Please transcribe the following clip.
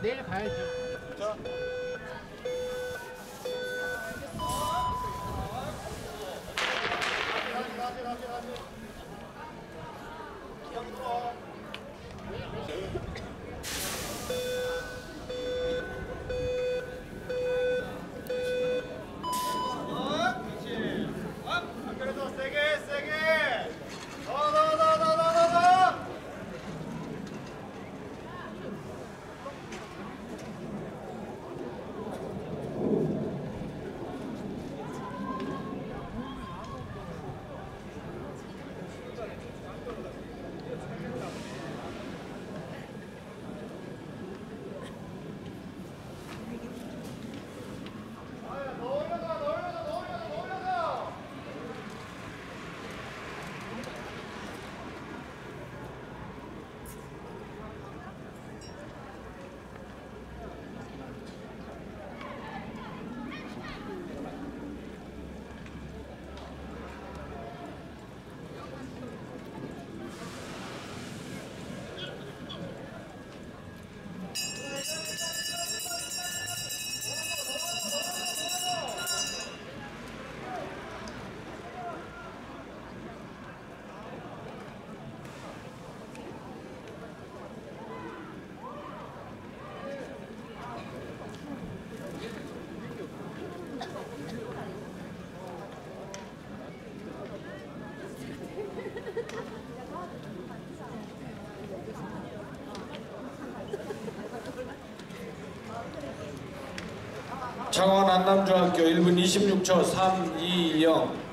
连着开走走 창원 안남중학교 1분 26초 320